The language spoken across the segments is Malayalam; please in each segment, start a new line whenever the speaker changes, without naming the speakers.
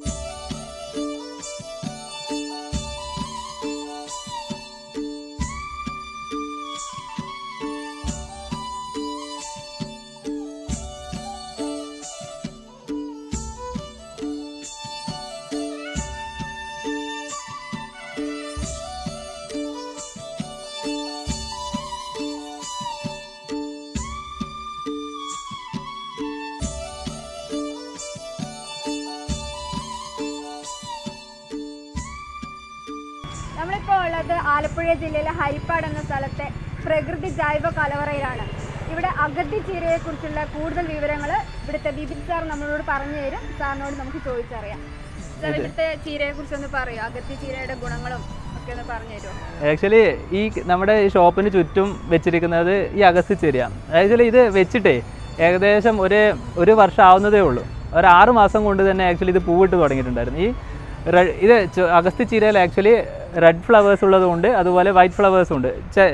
you നമ്മളിപ്പോൾ ഉള്ളത് ആലപ്പുഴ ജില്ലയിലെ ഹരിപ്പാട് എന്ന സ്ഥലത്തെ പ്രകൃതി ജൈവ കലവറയിലാണ്. ഇവിടെ അഗതി ചീരയെ കുറിച്ചുള്ള കൂടുതൽ വിവരങ്ങൾ ഇവിടുത്തെ ബിബിൻ സാർ നമ്മളോട് പറഞ്ഞു തരും. സാറിനോട് നമുക്ക് ചോദിച്ചറിയാം. സാർ ഇവിടുത്തെ ചീരയെ കുറിച്ചൊന്ന് പറയൂ. അഗത്തി ചീരയുടെ ഗുണങ്ങളും
ആക്ച്വലി ഈ നമ്മുടെ ഈ ഷോപ്പിന് ചുറ്റും വെച്ചിരിക്കുന്നത് ഈ അഗസ്തി ചീരയാണ്. ആക്ച്വലി ഇത് വെച്ചിട്ടേ ഏകദേശം ഒരു ഒരു വർഷം ആവുന്നതേ ഉള്ളൂ. ഒരു ആറ് മാസം കൊണ്ട് തന്നെ ആക്ച്വലി ഇത് പൂവിട്ട് തുടങ്ങിയിട്ടുണ്ടായിരുന്നു. ഈ ഇത് അഗസ്തി ചീരയിൽ ആക്ച്വലി റെഡ് ഫ്ലവേഴ്സ് ഉള്ളതുകൊണ്ട് അതുപോലെ വൈറ്റ് ഫ്ലവേഴ്സും ഉണ്ട്.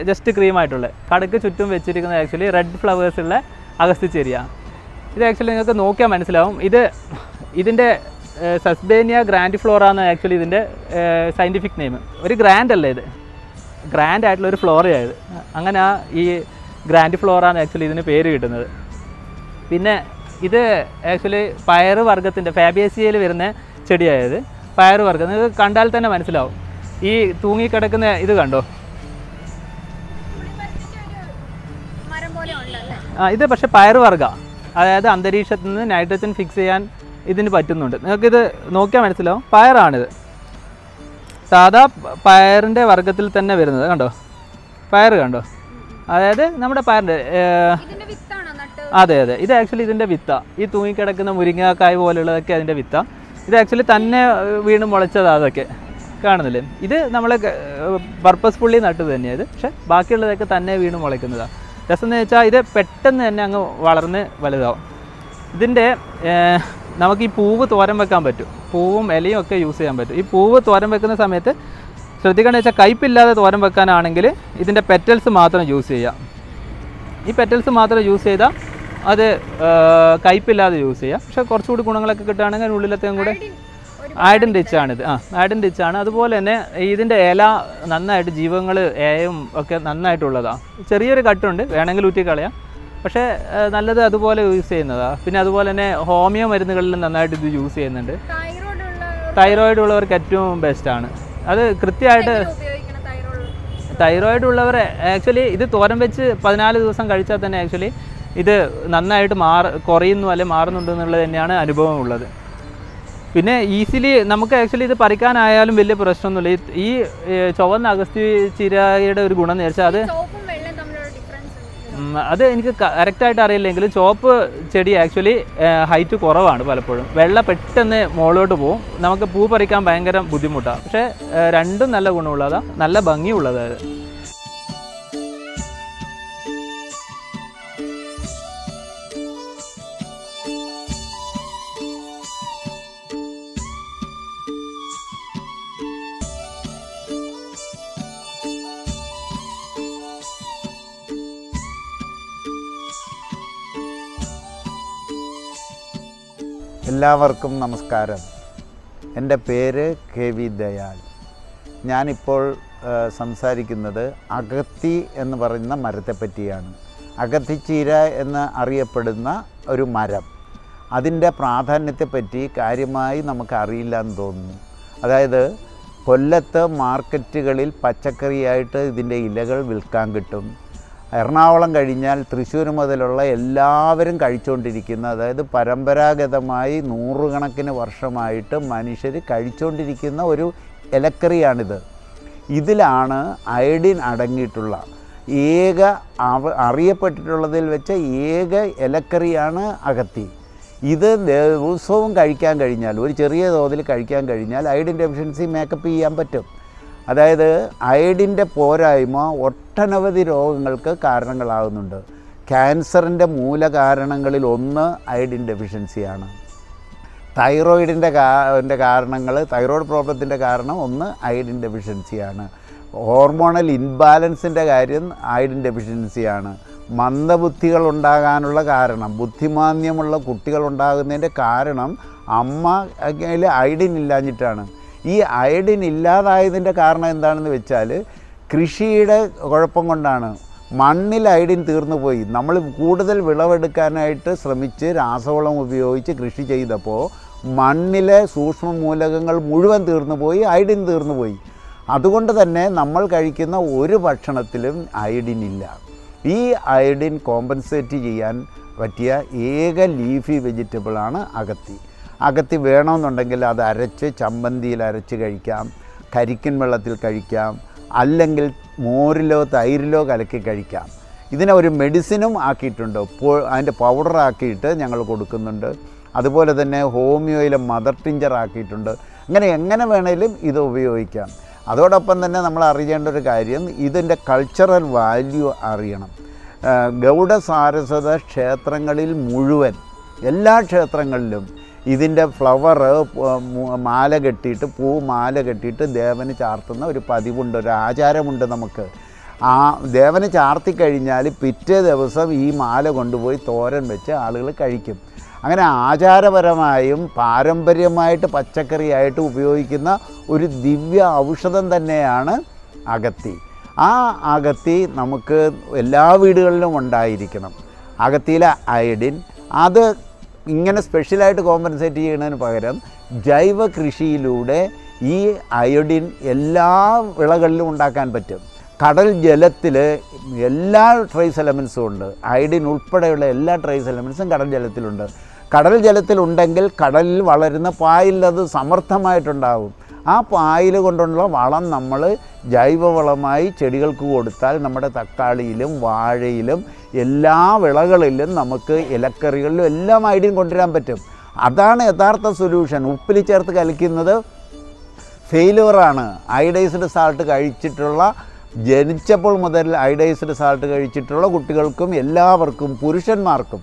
ജസ്റ്റ് ക്രീം ആയിട്ടുള്ള കടക്ക് ചുറ്റും വെച്ചിരിക്കുന്ന ആക്ച്വലി റെഡ് ഫ്ലവേഴ്സ് ഉള്ള അഗസ്തി ചെടിയാണ് ഇത് ആക്ച്വലി നിങ്ങൾക്ക് നോക്കിയാൽ മനസ്സിലാവും. ഇത് ഇതിന്റെ സസ്ബേനിയ ഗ്രാൻഡ് ഫ്ലോറ എന്ന് ആക്ച്വലി ഇതിന്റെ സയന്റിഫിക് നെയിം ഒരു ഗ്രാൻഡ് അല്ല ഇത്. ഗ്രാൻഡ് ആയിട്ടുള്ള ഒരു ഫ്ലോറയായത് അങ്ങനെ ആ ഈ ഗ്രാൻഡ് ഫ്ലോറ എന്ന് ആക്ച്വലി ഇതിന് പേര് കിട്ടുന്നത്. പിന്നെ ഇത് ആക്ച്വലി പയർ വർഗത്തിന്റെ ഫാബിയസിയയിൽ വരുന്ന ചെടിയായത് പയറ് വർഗം നിങ്ങൾക്ക് കണ്ടാൽ തന്നെ മനസ്സിലാവും. ഈ തൂങ്ങിക്കിടക്കുന്ന ഇത് കണ്ടോ? ആ ഇത് പക്ഷേ പയർ വർഗ അതായത് അന്തരീക്ഷത്തിൽ നിന്ന് നൈട്രജൻ ഫിക്സ് ചെയ്യാൻ ഇതിന് പറ്റുന്നുണ്ട്. നിങ്ങൾക്കിത് നോക്കിയാൽ മനസ്സിലാവും. പയറാണിത്. സാധാ പയറിന്റെ വർഗത്തിൽ തന്നെ വരുന്നത്. കണ്ടോ? പയർ കണ്ടോ? അതായത് നമ്മുടെ
പയറിന്റെ വിത്താണോ
അതെ അതെ. ഇത് ആക്ച്വലി ഇതിന്റെ വിത്ത. ഈ തൂങ്ങിക്കിടക്കുന്ന മുരിങ്ങക്കായ് പോലുള്ളതൊക്കെ അതിന്റെ വിത്ത. ഇത് ആക്ച്വലി തന്നെ വീണ് മുളച്ചതാ അതൊക്കെ. കാണുന്നില്ലേ? ഇത് നമ്മൾ പർപ്പസ്ഫുള്ളി നട്ടത് തന്നെയാണ് പക്ഷേ ബാക്കിയുള്ളതൊക്കെ തന്നെ വീണ് മുളയ്ക്കുന്നതാണ് രസം എന്ന് വെച്ചാൽ ഇത് പെട്ടെന്ന് തന്നെ അങ്ങ് വളർന്ന് വലുതാവും. ഇതിന്റെ നമുക്ക് ഈ പൂവ് തോരം വെക്കാൻ പറ്റും. പൂവും ഇലയും ഒക്കെ യൂസ് ചെയ്യാൻ പറ്റും. ഈ പൂവ് തോരം വെക്കുന്ന സമയത്ത് ശ്രദ്ധിക്കേണ്ടത് വെച്ചാൽ കയ്പില്ലാതെ തോരം വെക്കാനാണെങ്കിൽ ഇതിന്റെ പെറ്റൽസ് മാത്രം യൂസ് ചെയ്യാം. ഈ പെറ്റൽസ് മാത്രം യൂസ് ചെയ്താൽ അത് കയ്പില്ലാതെ യൂസ് ചെയ്യാം. പക്ഷെ കുറച്ചുകൂടി ഗുണങ്ങളൊക്കെ കിട്ടുകയാണെങ്കിൽ ഉള്ളിലത്തെയും കൂടെ ആയിഡൻ റിച്ച് ആണിത്. ആ ആയിഡൻ ആണ്. അതുപോലെ തന്നെ ഇതിന്റെ ഇല നന്നായിട്ട് ജീവങ്ങൾ ഏയും ഒക്കെ നന്നായിട്ടുള്ളതാണ് ചെറിയൊരു കട്ടുണ്ട്. വേണമെങ്കിൽ ഊറ്റി കളയാം പക്ഷേ നല്ലത് അതുപോലെ യൂസ് ചെയ്യുന്നതാണ് പിന്നെ അതുപോലെ തന്നെ ഹോമിയോ മരുന്നുകളിലും നന്നായിട്ട് ഇത് യൂസ് ചെയ്യുന്നുണ്ട്.
തൈറോയ്ഡ് ഉള്ള
തൈറോയിഡ് ഉള്ളവർക്ക് ഏറ്റവും ബെസ്റ്റാണ് അത് കൃത്യമായിട്ട്
തൈറോയ്ഡ്
തൈറോയിഡ് ഉള്ളവർ ആക്ച്വലി ഇത് തോരൻ വെച്ച് പതിനാല് ദിവസം കഴിച്ചാൽ തന്നെ ആക്ച്വലി ഇത് നന്നായിട്ട് മാറ കുറയുന്നു അല്ലെ മാറുന്നുണ്ട് എന്നുള്ളത് തന്നെയാണ് അനുഭവമുള്ളത്. പിന്നെ ഈസിലി നമുക്ക് ആക്ച്വലി ഇത് പറിക്കാനായാലും വലിയ പ്രശ്നമൊന്നുമില്ല. ഈ- ചുവന്ന അഗസ്തി ചിരയുടെ ഒരു ഗുണം എന്ന് വെച്ചാൽ അത് അത് എനിക്ക് കറക്റ്റായിട്ട് അറിയില്ലെങ്കിലും ചോപ്പ് ചെടി ആക്ച്വലി ഹൈറ്റ് കുറവാണ് പലപ്പോഴും. വെള്ള പെട്ടെന്ന് മുകളിലോട്ട് പോകും നമുക്ക് പൂ പറിക്കാൻ ഭയങ്കര ബുദ്ധിമുട്ടാണ്. പക്ഷേ രണ്ടും നല്ല ഗുണമുള്ളതാണ് നല്ല ഭംഗിയുള്ളതാണ്
എല്ലാവർക്കും നമസ്കാരം. എന്റെ പേര് കെ വി ദയാൽ. ഞാനിപ്പോൾ സംസാരിക്കുന്നത് അഗത്തി എന്ന് പറയുന്ന മരത്തെപ്പറ്റിയാണ്. അഗത്തിച്ചീര എന്ന് അറിയപ്പെടുന്ന ഒരു മരം. അതിന്റെ പ്രാധാന്യത്തെപ്പറ്റി കാര്യമായി നമുക്ക് അറിയില്ല എന്ന് തോന്നുന്നു. അതായത് കൊല്ലത്ത് മാർക്കറ്റുകളിൽ പച്ചക്കറിയായിട്ട് ഇതിന്റെ ഇലകൾ വിൽക്കാൻ കിട്ടും. എറണാകുളം കഴിഞ്ഞാൽ തൃശ്ശൂർ മുതലുള്ള എല്ലാവരും കഴിച്ചുകൊണ്ടിരിക്കുന്ന അതായത് പരമ്പരാഗതമായി നൂറുകണക്കിന് വർഷമായിട്ട് മനുഷ്യർ കഴിച്ചുകൊണ്ടിരിക്കുന്ന ഒരു ഇലക്കറിയാണിത് ഇതിലാണ് അയഡിൻ അടങ്ങിയിട്ടുള്ള ഏക അറിയപ്പെട്ടിട്ടുള്ളതിൽ വെച്ച ഏക ഇലക്കറിയാണ് അകത്തി. ഇത് ദിവസവും കഴിക്കാൻ കഴിഞ്ഞാൽ ഒരു ചെറിയ തോതിൽ കഴിക്കാൻ കഴിഞ്ഞാൽ അയഡിൻ ഡെഫിഷ്യൻസി മേക്കപ്പ് ചെയ്യാൻ പറ്റും. അതായത് അയഡിന്റെ പോരായ്മ ഒട്ടനവധി രോഗങ്ങൾക്ക് കാരണങ്ങളാകുന്നുണ്ട്. ക്യാൻസറിന്റെ മൂലകാരണങ്ങളിൽ ഒന്ന് അയഡിൻ ഡെഫിഷ്യൻസിയാണ്. തൈറോയിഡിന്റെ കാന്റെ കാരണങ്ങൾ തൈറോയ്ഡ് പ്രോബ്ലത്തിന്റെ കാരണം ഒന്ന് അയഡിൻ ഡെഫിഷ്യൻസിയാണ്. ഹോർമോണൽ ഇൻബാലൻസിന്റെ കാര്യം അയഡിൻ ഡെഫിഷ്യൻസിയാണ്. മന്ദബുദ്ധികൾ ഉണ്ടാകാനുള്ള കാരണം ബുദ്ധിമാന്യമുള്ള കുട്ടികൾ ഉണ്ടാകുന്നതിന്റെ കാരണം അമ്മ അയഡിൻ ഇല്ലാഞ്ഞിട്ടാണ്. ഈ അയഡിൻ ഇല്ലാതായതിന്റെ കാരണം എന്താണെന്ന് വെച്ചാൽ കൃഷിയുടെ കുഴപ്പം കൊണ്ടാണ്. മണ്ണിൽ അയഡിൻ തീർന്നു പോയി. നമ്മൾ കൂടുതൽ വിളവെടുക്കാനായിട്ട് ശ്രമിച്ച് രാസവളം ഉപയോഗിച്ച് കൃഷി ചെയ്തപ്പോൾ മണ്ണിലെ സൂക്ഷ്മ മൂലകങ്ങൾ മുഴുവൻ തീർന്നു പോയി അയഡിൻ തീർന്നു പോയി. അതുകൊണ്ട് തന്നെ നമ്മൾ കഴിക്കുന്ന ഒരു ഭക്ഷണത്തിലും അയഡിൻ ഇല്ല. ഈ അയഡിൻ കോമ്പൻസേറ്റ് ചെയ്യാൻ പറ്റിയ ഏക ലീഫി വെജിറ്റബിളാണ് അകത്തി അകത്തി വേണമെന്നുണ്ടെങ്കിൽ അത് അരച്ച് ചമ്മന്തിയിൽ അരച്ച് കഴിക്കാം കരിക്കൻ വെള്ളത്തിൽ കഴിക്കാം അല്ലെങ്കിൽ മോരിലോ തൈരിലോ കലക്കി കഴിക്കാം. ഇതിനെ ഒരു മെഡിസിനും ആക്കിയിട്ടുണ്ട്. അതിന്റെ പൗഡറാക്കിയിട്ട് ഞങ്ങൾ കൊടുക്കുന്നുണ്ട്. അതുപോലെ തന്നെ ഹോമിയോയിലെ മദർ ടിഞ്ചർ ആക്കിയിട്ടുണ്ട്. അങ്ങനെ എങ്ങനെ വേണേലും ഇത് ഉപയോഗിക്കാം. അതോടൊപ്പം തന്നെ നമ്മൾ അറിയേണ്ട ഒരു കാര്യം ഇതിന്റെ കൾച്ചറൽ വാല്യൂ അറിയണം. ഗൗഡ ഗൗഡസാരസ്വത ക്ഷേത്രങ്ങളിൽ മുഴുവൻ എല്ലാ ക്ഷേത്രങ്ങളിലും ഇതിന്റെ ഫ്ലവർ മാല കെട്ടിയിട്ട് പൂ മാല കെട്ടിയിട്ട് ദേവന് ചാർത്തുന്ന ഒരു പതിവുണ്ട് ഒരു ആചാരമുണ്ട് നമുക്ക്. ആ ദേവന് ചാർത്തി കഴിഞ്ഞാൽ പിറ്റേ ദിവസം ഈ മാല കൊണ്ടുപോയി തോരൻ വെച്ച് ആളുകൾ കഴിക്കും. അങ്ങനെ ആചാരപരമായും പാരമ്പര്യമായിട്ട് പച്ചക്കറിയായിട്ട് ഉപയോഗിക്കുന്ന ഒരു ദിവ്യ ഔഷധം തന്നെയാണ് അകത്തി ആ അകത്തി നമുക്ക് എല്ലാ വീടുകളിലും ഉണ്ടായിരിക്കണം. അകത്തിയിലെ അയഡിൻ അത് ഇങ്ങനെ സ്പെഷ്യലായിട്ട് കോമ്പൻസേറ്റ് ചെയ്യുന്നതിന് പകരം ജൈവ കൃഷിയിലൂടെ ഈ അയോഡിൻ എല്ലാ വിളകളിലും ഉണ്ടാക്കാൻ പറ്റും. കടൽ ജലത്തിൽ എല്ലാ ട്രേസ് എലമെൻസും ഉണ്ട്. അയഡിൻ ഉൾപ്പെടെയുള്ള എല്ലാ ട്രേസ് എലമെൻസും കടൽ ജലത്തിലുണ്ട്. കടൽ ജലത്തിലുണ്ടെങ്കിൽ കടലിൽ വളരുന്ന പായലത് സമർത്ഥമായിട്ടുണ്ടാവും. ആ പായൽ കൊണ്ടുള്ള വളം നമ്മൾ ജൈവവളമായി ചെടികൾക്ക് കൊടുത്താൽ നമ്മുടെ തക്കാളിയിലും വാഴയിലും എല്ലാ വിളകളിലും നമുക്ക് ഇലക്കറികളിലും എല്ലാം അയഡിൻ കൊണ്ടുവരാൻ പറ്റും. അതാണ് യഥാർത്ഥ സൊല്യൂഷൻ ഉപ്പിൽ ചേർത്ത് കലക്കുന്നത് ഫെയിലുവറാണ് ഐഡൈസ്ഡ് സാൾട്ട് കഴിച്ചിട്ടുള്ള ജനിച്ചപ്പോൾ മുതൽ ഐഡൈസ്ഡ് സാൾട്ട് കഴിച്ചിട്ടുള്ള കുട്ടികൾക്കും എല്ലാവർക്കും പുരുഷന്മാർക്കും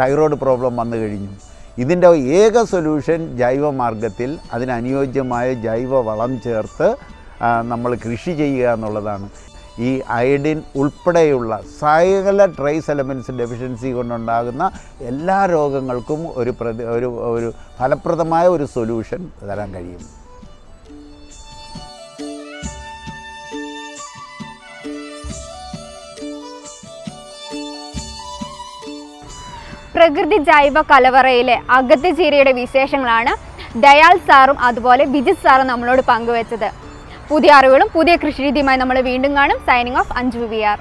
തൈറോയ്ഡ് പ്രോബ്ലം വന്നു കഴിഞ്ഞു. ഇതിന്റെ ഏക സൊല്യൂഷൻ ജൈവമാർഗത്തിൽ അതിനനുയോജ്യമായ ജൈവ വളം ചേർത്ത് നമ്മൾ കൃഷി ചെയ്യുക എന്നുള്ളതാണ്. ഈ അയഡിൻ ഉൾപ്പെടെയുള്ള സകല ട്രൈസ് എലമെന്റ്സ് ഡെഫിഷ്യൻസി കൊണ്ടുണ്ടാകുന്ന എല്ലാ രോഗങ്ങൾക്കും ഒരു പ്രതി ഒരു ഒരു ഫലപ്രദമായ ഒരു സൊല്യൂഷൻ തരാൻ കഴിയും.
പ്രകൃതി ജൈവ കലവറയിലെ അഗത്തി ചീരയുടെ വിശേഷങ്ങളാണ് ദയാൽ സാറും അതുപോലെ ബിജിത് സാറും നമ്മളോട് പങ്കുവച്ചത്. പുതിയ അറിവുകളും പുതിയ കൃഷിരീതിയുമായി നമ്മൾ വീണ്ടും കാണും. Signing off Anju V R